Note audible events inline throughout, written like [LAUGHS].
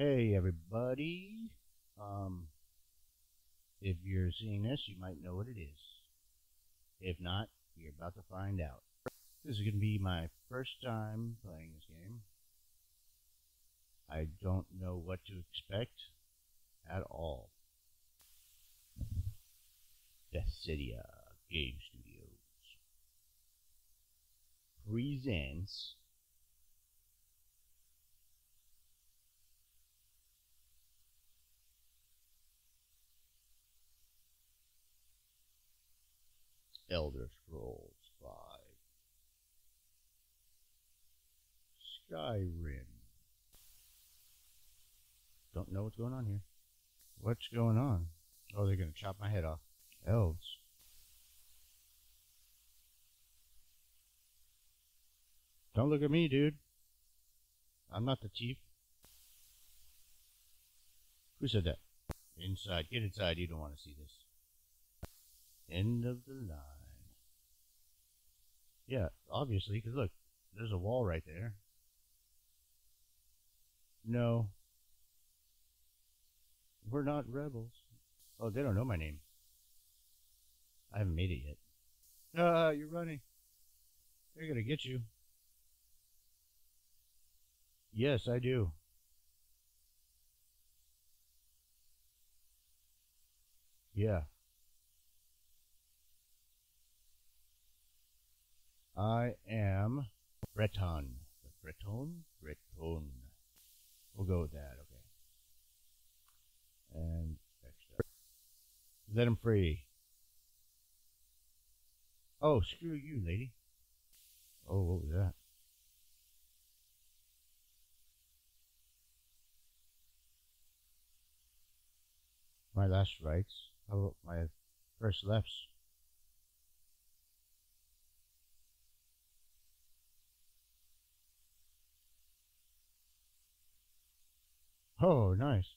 Hey everybody. Um, if you're seeing this, you might know what it is. If not, you're about to find out. This is going to be my first time playing this game. I don't know what to expect at all. Bethesda Game Studios presents Elder Scrolls 5 Skyrim Don't know what's going on here. What's going on? Oh, they're going to chop my head off. Elves. Don't look at me, dude. I'm not the chief. Who said that? Inside. Get inside. You don't want to see this. End of the line. Yeah, obviously, because look, there's a wall right there. No. We're not rebels. Oh, they don't know my name. I haven't made it yet. Ah, uh, you're running. They're gonna get you. Yes, I do. Yeah. I am Breton. Breton? Breton. We'll go with that, okay. And. Let him free. Oh, screw you, lady. Oh, what was that? My last rights. How about my first lefts? Oh, nice.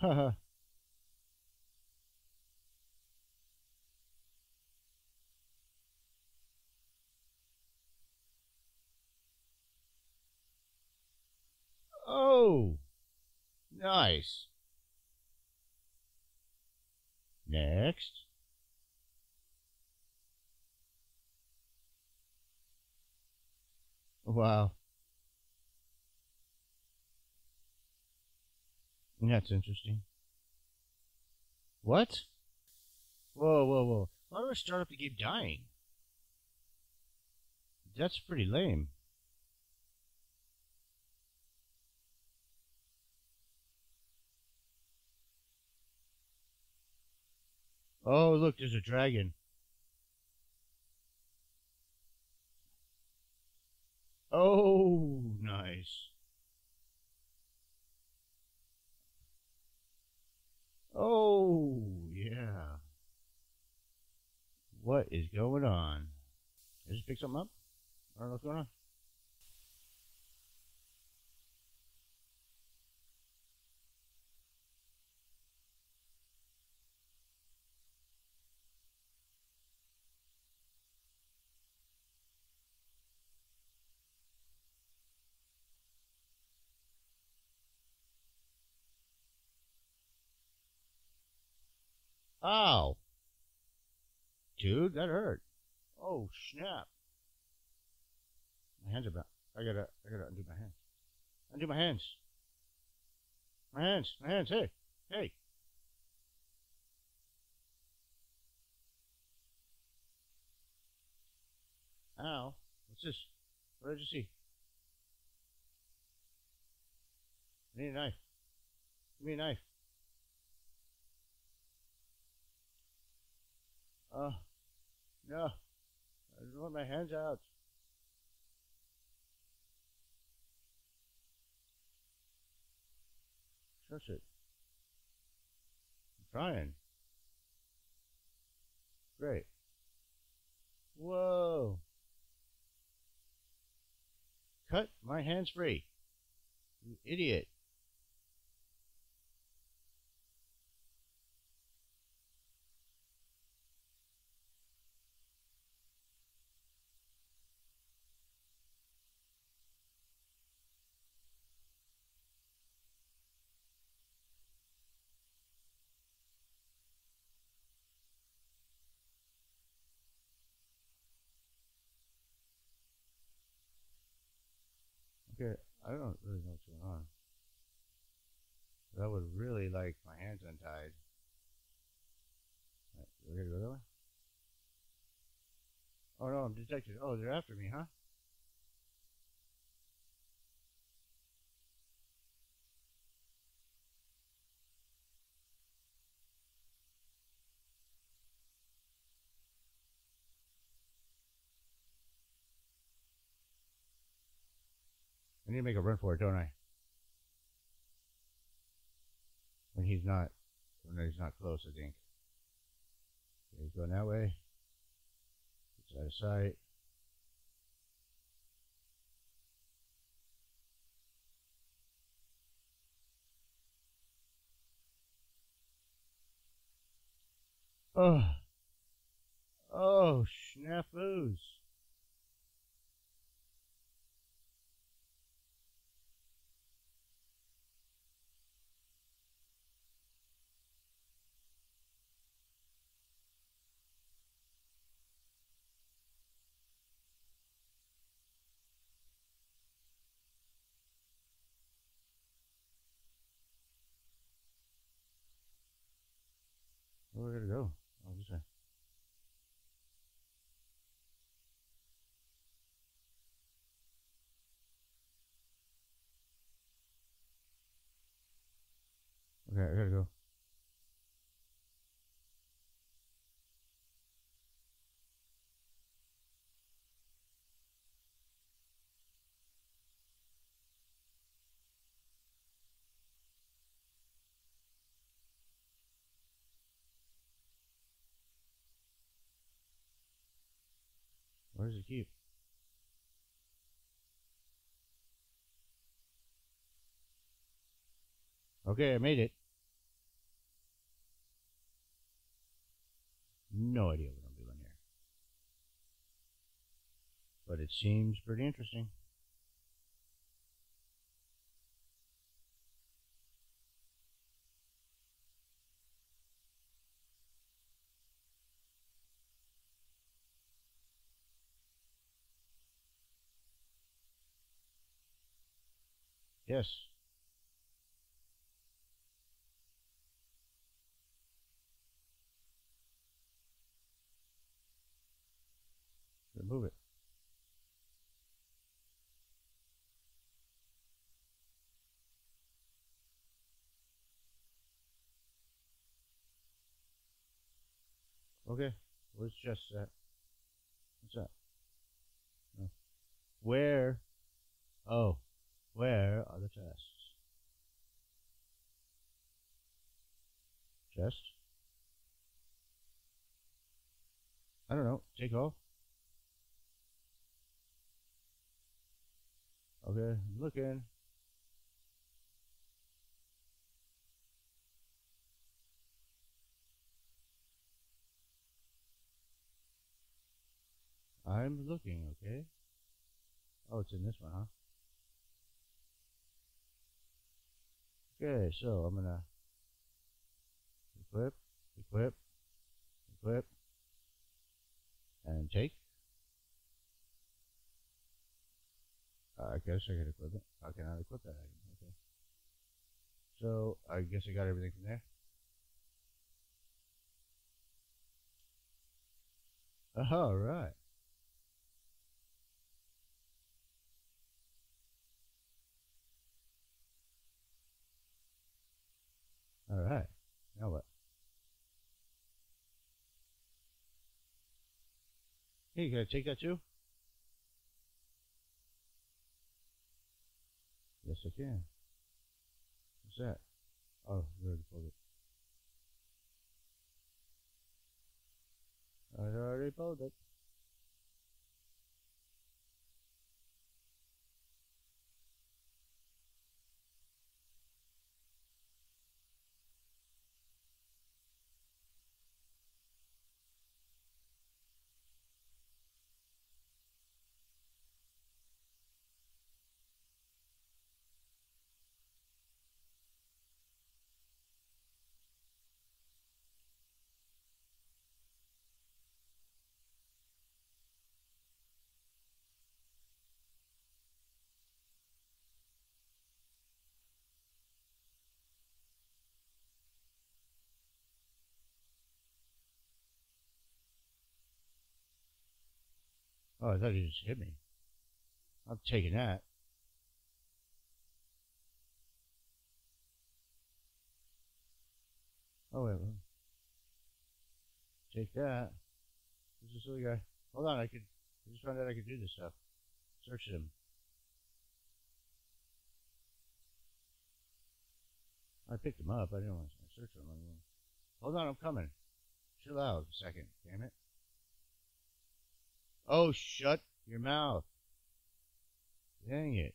Haha. [LAUGHS] oh, nice. Next. Wow. That's interesting. What? Whoa, whoa, whoa. Why do I start up the game dying? That's pretty lame. Oh, look, there's a dragon. Oh, nice. Oh, yeah. What is going on? Did I just pick something up? I don't know what's going on. Ow. Dude, that hurt. Oh, snap. My hands are back. I gotta, I gotta undo my hands. Undo my hands. My hands, my hands, hey, hey. Ow. What's this? What did you see? I need a knife. Give me a knife. Uh, oh, no. I just want my hands out. Shush it. I'm trying. Great. Whoa. Cut my hands free. You idiot. Okay, I don't really know what's going on. But I would really like my hands untied. We're gonna go that way? Oh no, I'm detected. Oh, they're after me, huh? I need to make a run for it, don't I? When he's not, when he's not close, I think. Okay, he's going that way. It's out of sight. Oh, oh, snafus. Where we gonna go? Okay, I gotta go. Where does it keep? Okay, I made it. No idea what I'm doing here. But it seems pretty interesting. Yes. Remove it. Okay, where's just that? What's that? No. Where? Oh, where are the chests? Chest? I don't know. Take off. Okay, I'm looking. I'm looking, okay? Oh, it's in this one, huh? Okay, so I'm gonna equip, equip, equip, and take. Uh, I guess I can equip it. I equip that item? Okay. So, I guess I got everything from there. Alright. Alright. Now what? Hey, you gotta take that too? Yes, I can. What's that? Oh, you already pulled it. I already pulled it. Oh, I thought he just hit me. I'm taking that. Oh, wait. wait. Take that. Who's this other guy? Hold on, I could. I just found out I could do this stuff. Search him. I picked him up. I didn't want to search him. Hold on, I'm coming. Chill out a second, damn it. Oh, shut your mouth. Dang it.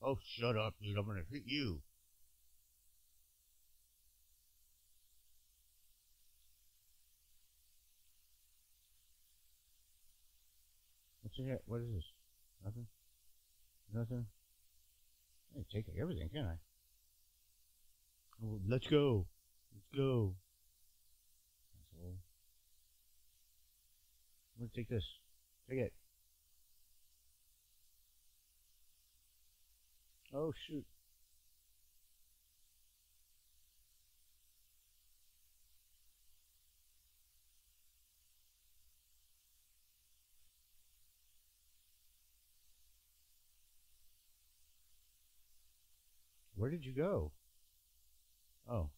Oh, shut up, dude. I'm going to hit you. What's in here? What is this? Nothing? Nothing? I can take everything, can I? Oh, let's go. Let's go. I'm gonna take this. It. Oh shoot. Where did you go? Oh.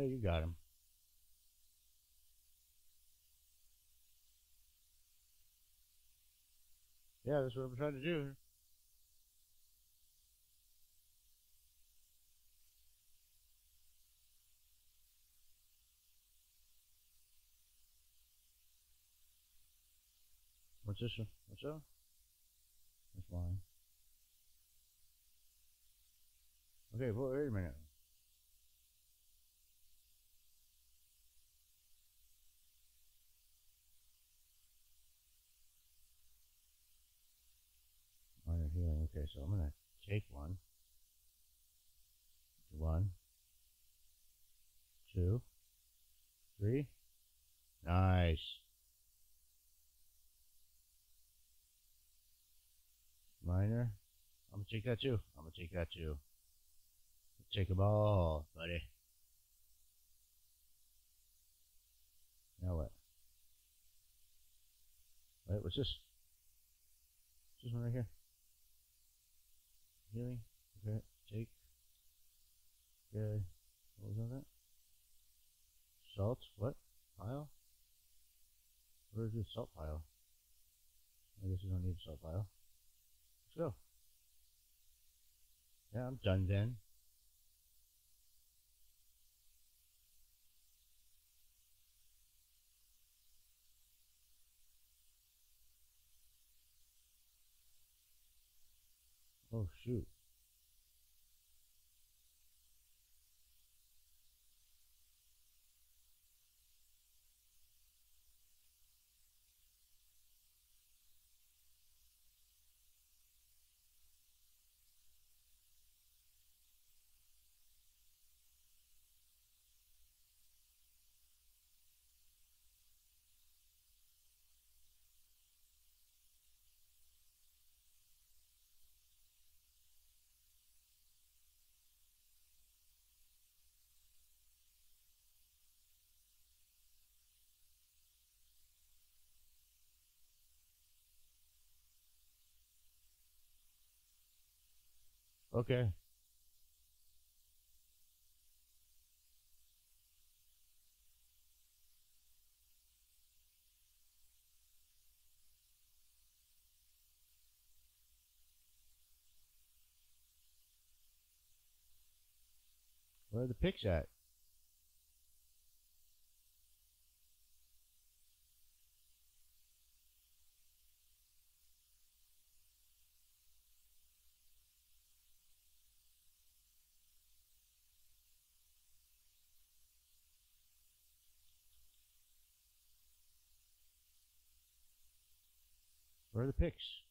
Yeah, you got him. Yeah, that's what I'm trying to do. What's this one? What's that? That's mine. Okay, well, wait a minute. Minor healing. Okay, so I'm gonna take one. One. Nice. Minor. I'm gonna take that too. I'm gonna take that too. Take them all, buddy. Now what? Wait, what's this? This one right here? Healing. Okay, Jake, Okay. What was that? Salt. What? Pile? Where is this salt pile? I guess we don't need a salt pile. Let's go. Yeah, I'm done then. Oh shoot. Okay. Where are the picks at? Where are the picks?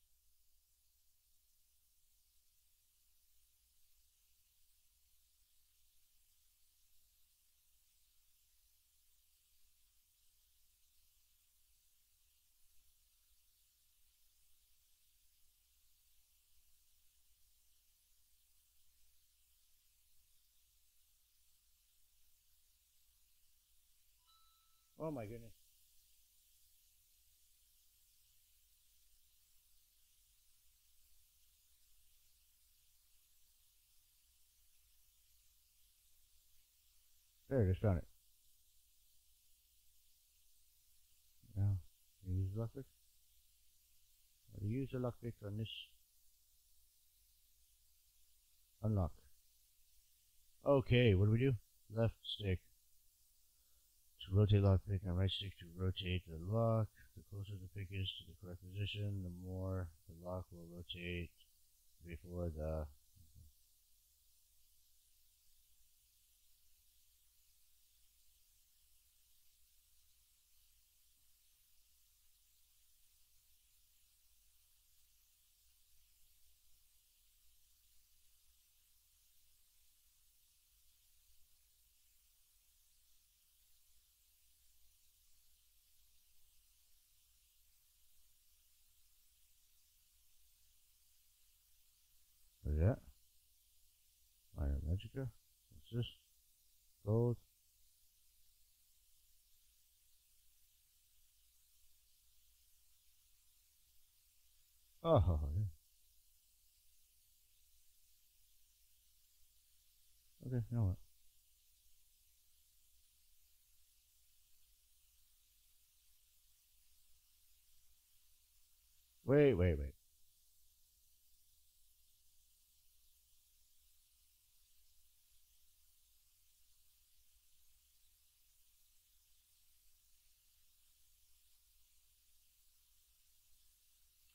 Oh my goodness. There, just found it. Now, use the lockpick. I'll use the lockpick on this. Unlock. Okay, what do we do? Left stick to rotate lockpick and right stick to rotate the lock. The closer the pick is to the correct position, the more the lock will rotate before the What is that? Minor Magicka? What's this? Gold? Oh, yeah. Okay, now what? Wait, wait, wait.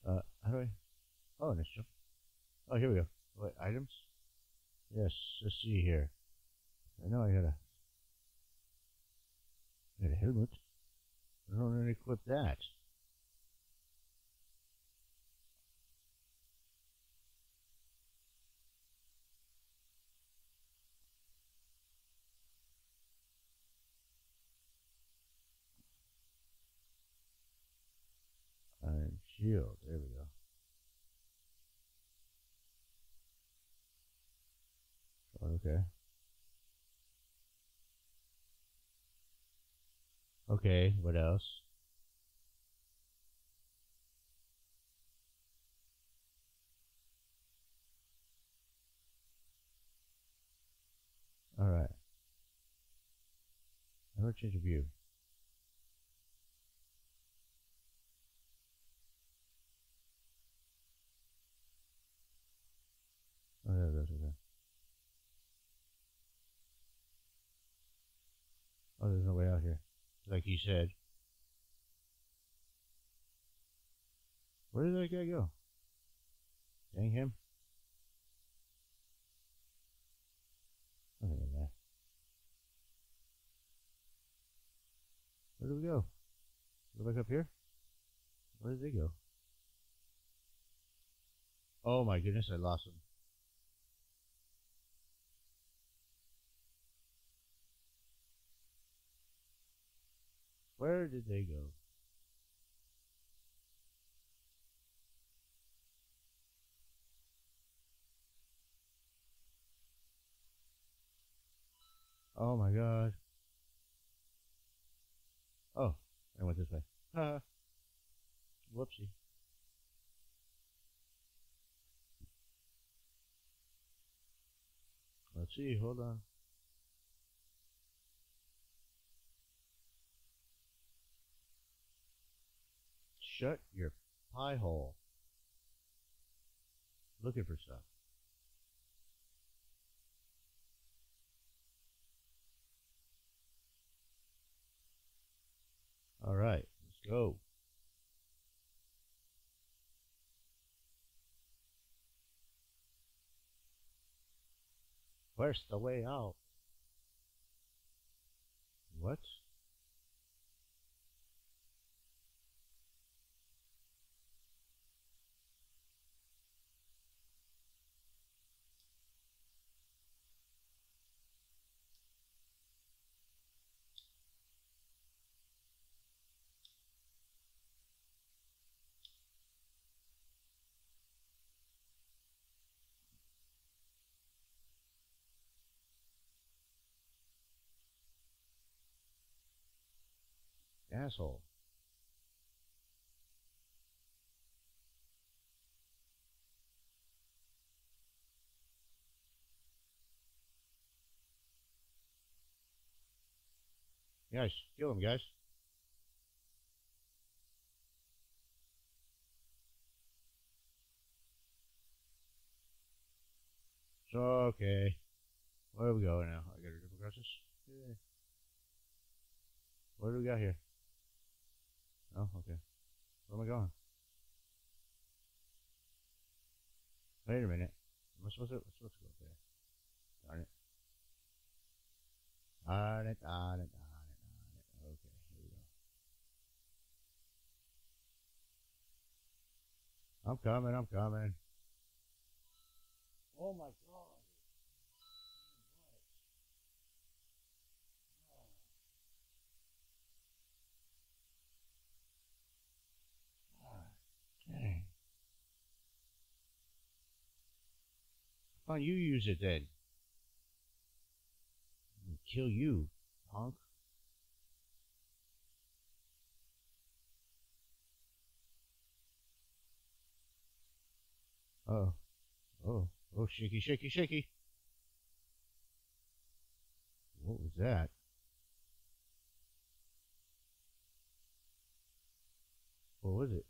Uh, how do I? Oh, let's. Oh, here we go. Wait, items? Yes, let's see here. I know I gotta. I got a helmet. I don't really equip that. Iron shield. There we go. Okay. Okay, what else? Alright. I change the view? Oh, there it is, okay. Oh, there's no way out here. Like he said. Where did that guy go? Dang him. Nothing in there. Where did we go? Go back up here? Where did they go? Oh my goodness, I lost them. Where did they go? Oh my god. Oh, I went this way. Haha. Whoopsie. Let's see, hold on. Shut your pie hole. Looking for stuff. All right, let's go. Where's the way out? What? Asshole. Guys, kill him, guys. So, okay. Where are we going now? I gotta jump across this? Yeah. What do we got here? Oh, okay. Where am I going? Wait a minute. Am I supposed to, am I supposed to go up there? Darn it. Darn it, darn it, darn it, darn it. Okay, here we go. I'm coming, I'm coming. Oh my god. Why don't you use it then? And kill you, punk. Oh. Oh. Oh, shaky, shaky, shaky. What was that? What was it?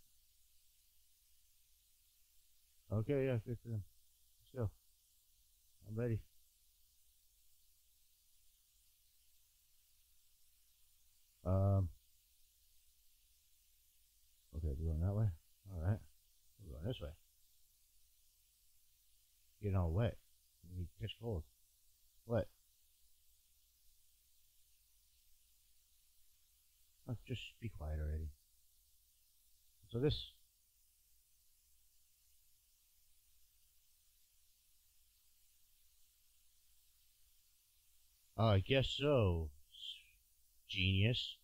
Okay, yeah, good for them. Let's go. Ready. Um. Okay, we're going that way. All right, we're going this way. Getting all wet. You catch cold. What? Oh, just be quiet already. So this Uh, I guess so. Genius.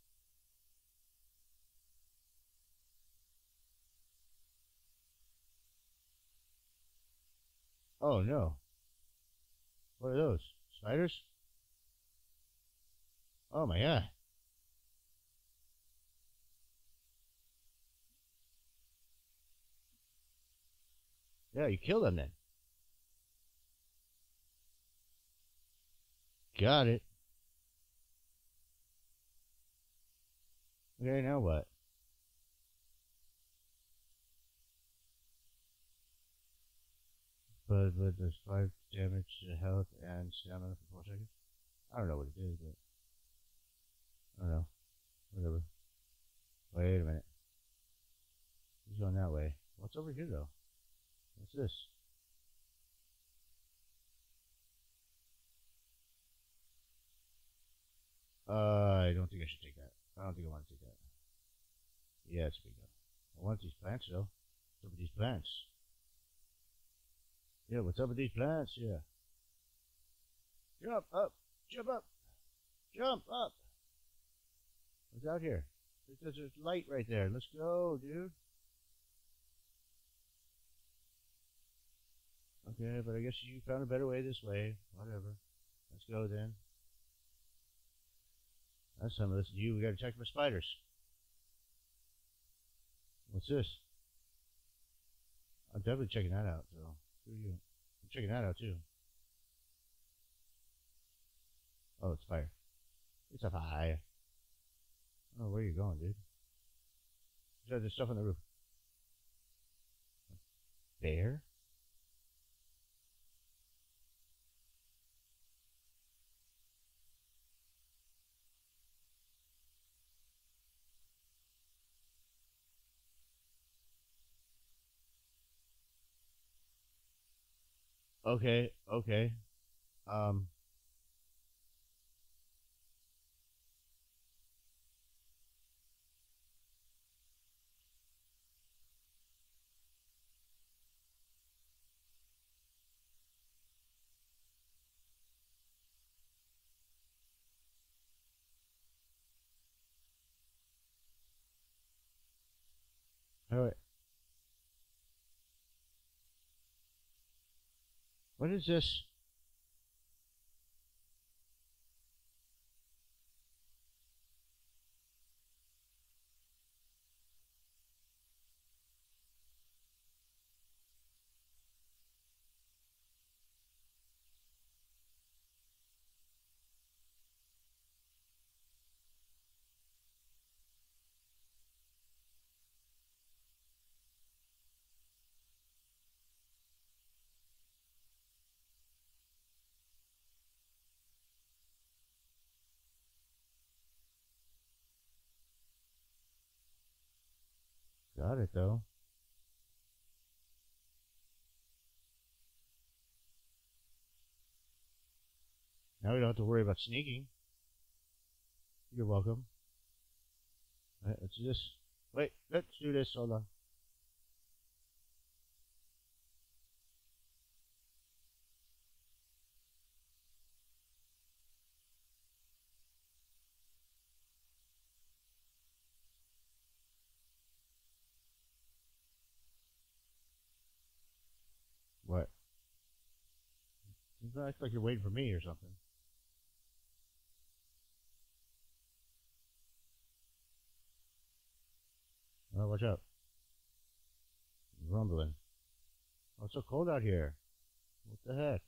Oh no. What are those? Spiders? Oh my god. Yeah, you killed them then. Got it. Okay, now what? But but there's five damage to health and stamina for four seconds. I don't know what it is, but I don't know. Whatever. Wait a minute. He's going that way. What's over here though? What's this? Uh, I don't think I should take that. I don't think I want to take that. Yeah, it's big. I want these plants though. What's up with these plants? Yeah, what's up with these plants? Yeah. Jump up, jump up, jump up. What's out here? There's, there's light right there. Let's go, dude. Okay, but I guess you found a better way this way. Whatever. Let's go then. That's some of this. You, we got check for spiders. What's this? I'm definitely checking that out. So, who you? I'm checking that out too. Oh, it's fire. It's a fire. Oh, where you going, dude? There's stuff on the roof. Bear? Okay, okay. Um. All right. What is this? Got it, though. Now we don't have to worry about sneaking. You're welcome. Alright, let's do this. Wait, let's do this. Hold on. What? You act like you're waiting for me or something. Oh, watch out. Rumbling. Oh, it's so cold out here. What the heck?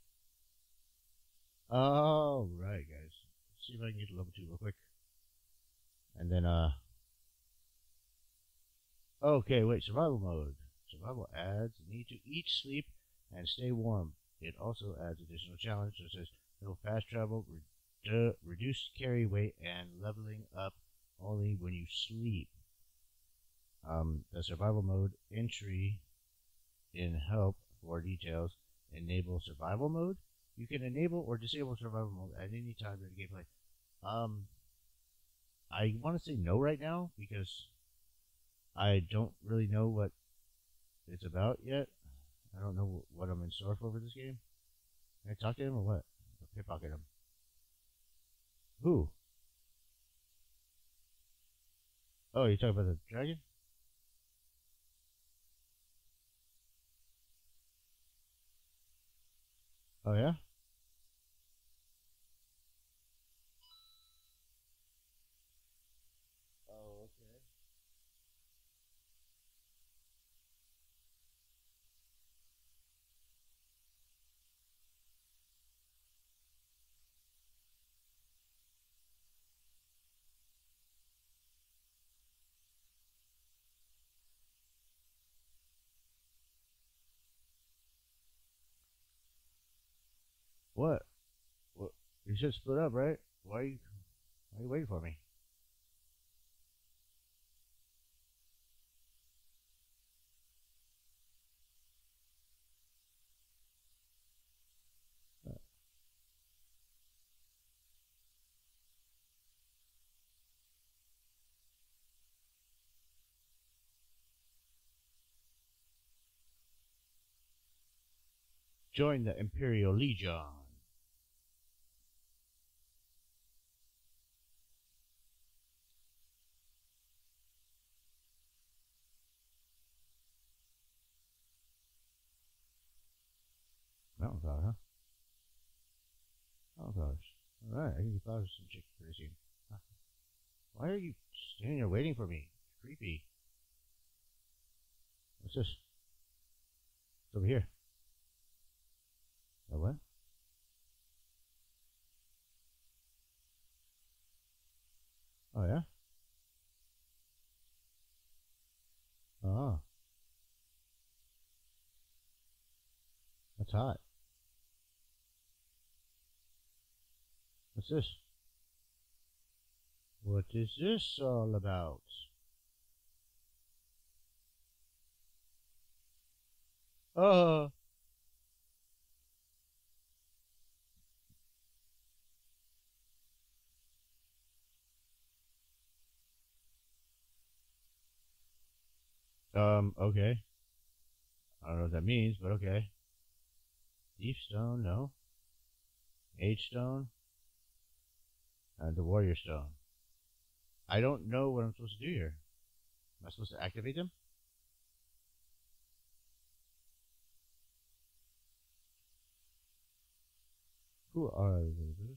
Oh, right, guys. Let's see if I can get to level 2 real quick. And then, uh... Okay, wait, survival mode. Survival adds need to eat, sleep, and stay warm. It also adds additional challenges such as no fast travel, redu reduced carry weight, and leveling up only when you sleep. Um, the survival mode entry in help for details enable survival mode. You can enable or disable survival mode at any time during the gameplay. Um, I want to say no right now because I don't really know what it's about yet. I don't know what I'm in store for for this game. Can I talk to him or what? Or pickpocket him? Who? Oh, you talking about the dragon? Oh yeah? What? What? You should split up, right? Why are you, why are you waiting for me? Join the Imperial Legion. Mountain. Alright, I can get flowers some chicks pretty soon. Why are you standing there waiting for me? It's creepy. What's this? It's over here. A what? Oh yeah? Oh. That's hot. What's this? What is this all about? Oh. Um, okay. I don't know what that means, but okay. Thief stone, no. Mage stone. And the warrior stone. I don't know what I'm supposed to do here. Am I supposed to activate them? Who are these?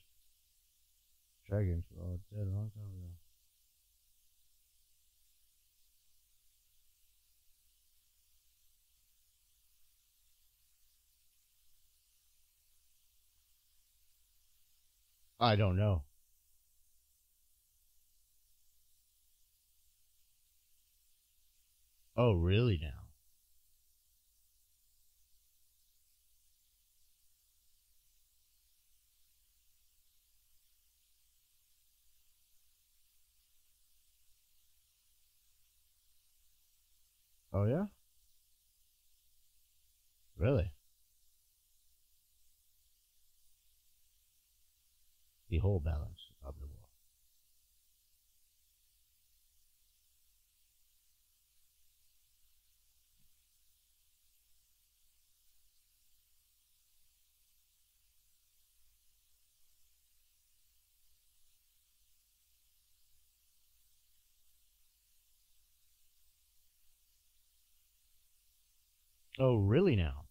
Dragons were all dead a long time ago. I don't know. Oh, really now? Oh, yeah? Really? The whole balance of the wall. Oh, really now?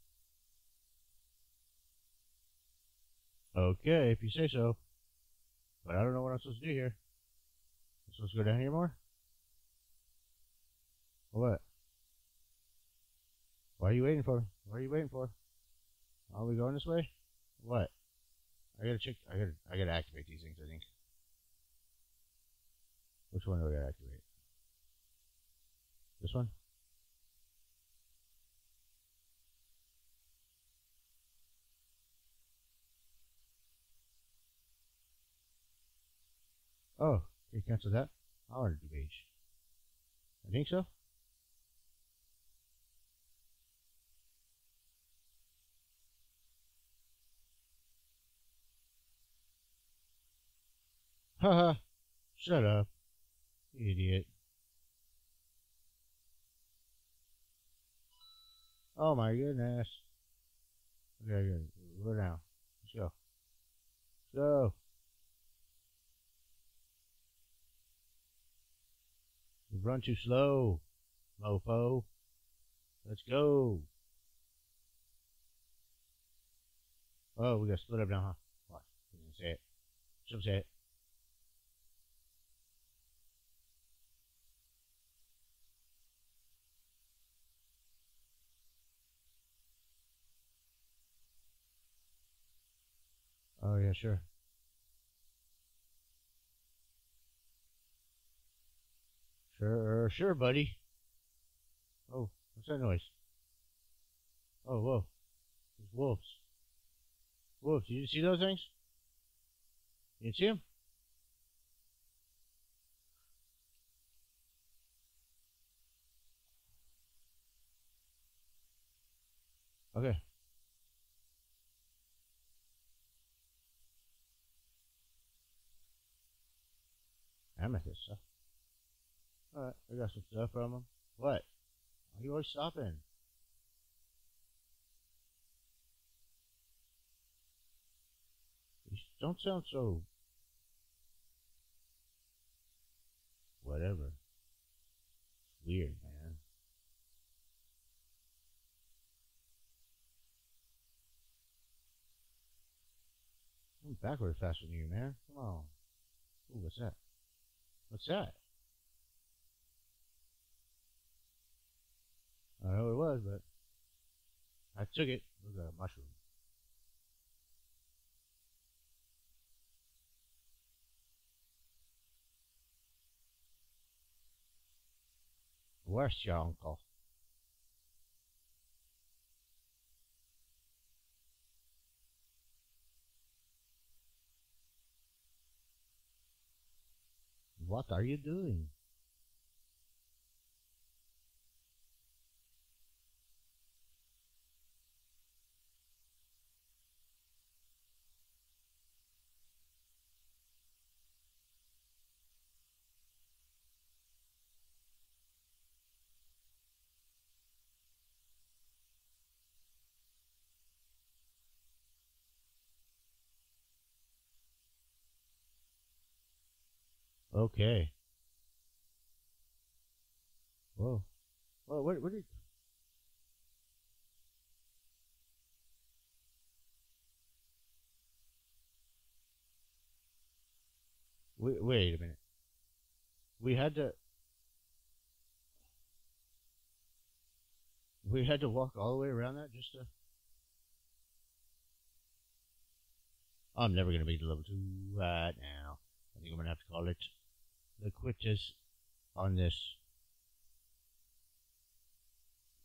Okay, if you say so. But I don't know what I'm supposed to do here. I'm supposed to go down here more? what? Why are you waiting for? What are you waiting for? Are we going this way? What? I gotta check. I gotta. I gotta activate these things. I think. Which one do I gotta activate? This one. Oh, you cancel that? I want to do beige. I think so. Haha. Shut up. Idiot. Oh my goodness. Okay, good. Go down. Let's go. Let's go. You run too slow, mofo. Let's go. Oh, we got split up now, huh? What? Didn't say it. Should say. Oh yeah, sure. Sure, sure, buddy. Oh, what's that noise? Oh, whoa. There's wolves. Wolves, did you see those things? You see them? Okay. Amethyst, huh? Alright, I got some stuff from him. What? Are you always stopping? You don't sound so... Whatever. It's weird, man. I'm backward faster than you, man. Come on. Ooh, what's that? What's that? I know what it was, but I took it. It was a mushroom. Where's your uncle? What are you doing? Okay. Whoa. Whoa, what, what did... Wait, wait a minute. We had to... We had to walk all the way around that just to... I'm never going to be level 2 right now. I think I'm going to have to call it the quickest on this.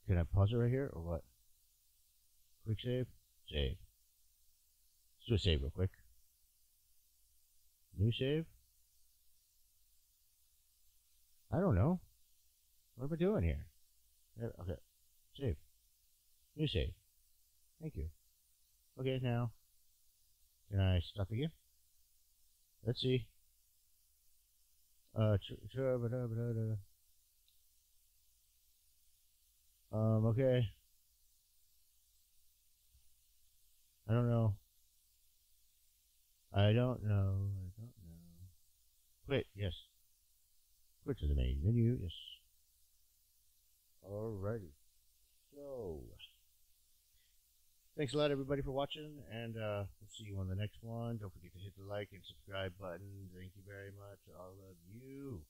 Can I pause it right here or what? Quick save? Save. Let's do a save real quick. New save? I don't know. What am I doing here? Okay. Save. New save. Thank you. Okay, now. Can I stop again? Let's see. Uh. Um, okay. I don't know. I don't know. I don't know. Quit, yes. Quit to the main menu, yes. Alrighty. So, thanks a lot, everybody, for watching, and uh, we'll see you on the next one. Don't forget to hit the like and subscribe button. Thank you very much, all of you.